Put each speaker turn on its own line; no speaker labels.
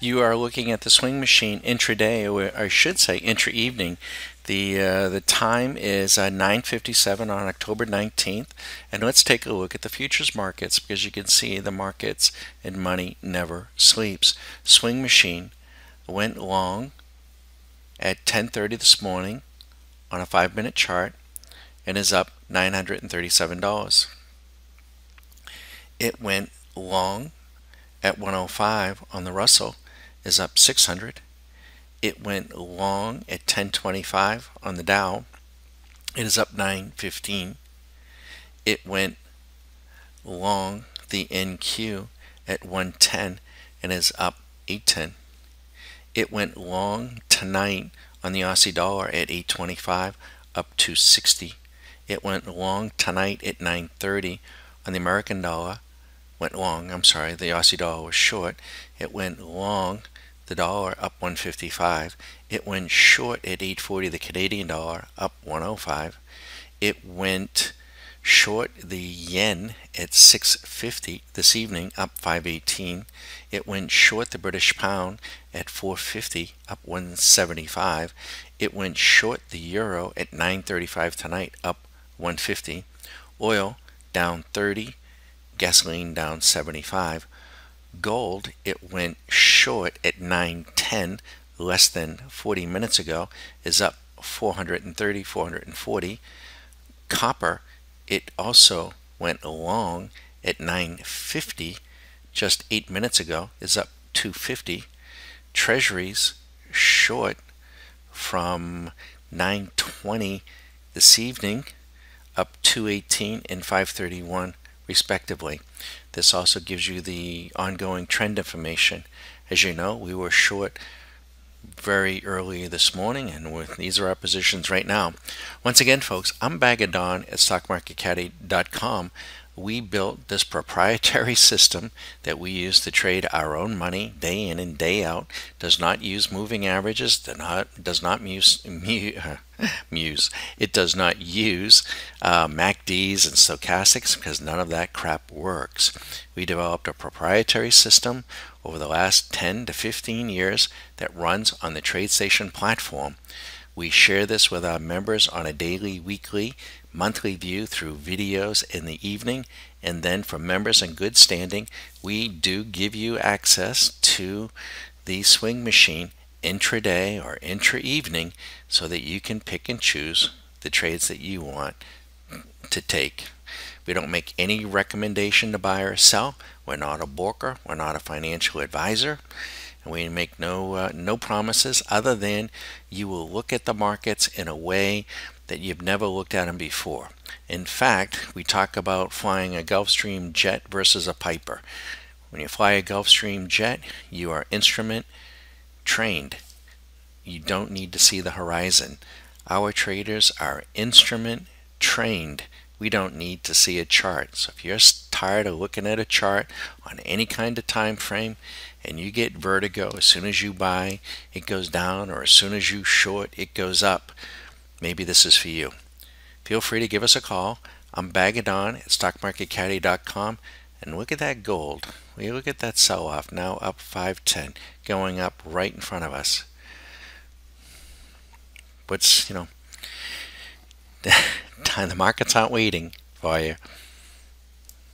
You are looking at the swing machine intraday, or I should say intra-evening. The uh, the time is uh, 9:57 on October 19th, and let's take a look at the futures markets because you can see the markets and money never sleeps. Swing machine went long at 10:30 this morning on a five-minute chart and is up $937. It went long at 105 on the Russell is up 600. It went long at 1025 on the Dow. It is up 915. It went long the NQ at 110 and is up 810. It went long tonight on the Aussie dollar at 825 up 260. It went long tonight at 930 on the American dollar went long. I'm sorry, the Aussie dollar was short. It went long the dollar up 155. It went short at 840, the Canadian dollar up 105. It went short the yen at 650 this evening, up 518. It went short the British pound at 450, up 175. It went short the euro at 935 tonight, up 150. Oil down 30, gasoline down 75. Gold, it went short at 910 less than 40 minutes ago, is up 430, 440. Copper, it also went long at 950 just 8 minutes ago, is up 250. Treasuries short from 920 this evening up 218 and 531 respectively. This also gives you the ongoing trend information. As you know, we were short very early this morning, and with, these are our positions right now. Once again, folks, I'm Bag of Don at StockMarketCaddie.com. We built this proprietary system that we use to trade our own money day in and day out. Does not use moving averages. Does not does not muse, muse. It does not use uh, MACDs and stochastics because none of that crap works. We developed a proprietary system over the last 10 to 15 years that runs on the TradeStation platform. We share this with our members on a daily, weekly, monthly view through videos in the evening. And then for members in good standing, we do give you access to the swing machine intraday or intra evening so that you can pick and choose the trades that you want to take. We don't make any recommendation to buy or sell. We're not a broker. We're not a financial advisor. We make no, uh, no promises other than you will look at the markets in a way that you've never looked at them before. In fact, we talk about flying a Gulfstream jet versus a Piper. When you fly a Gulfstream jet, you are instrument trained. You don't need to see the horizon. Our traders are instrument trained we don't need to see a chart. So if you're tired of looking at a chart on any kind of time frame and you get vertigo as soon as you buy, it goes down, or as soon as you short, it goes up, maybe this is for you. Feel free to give us a call. I'm Bagadon at StockMarketCaddie.com and look at that gold. We look at that sell-off now up 510, going up right in front of us. What's you know the markets aren't waiting for you.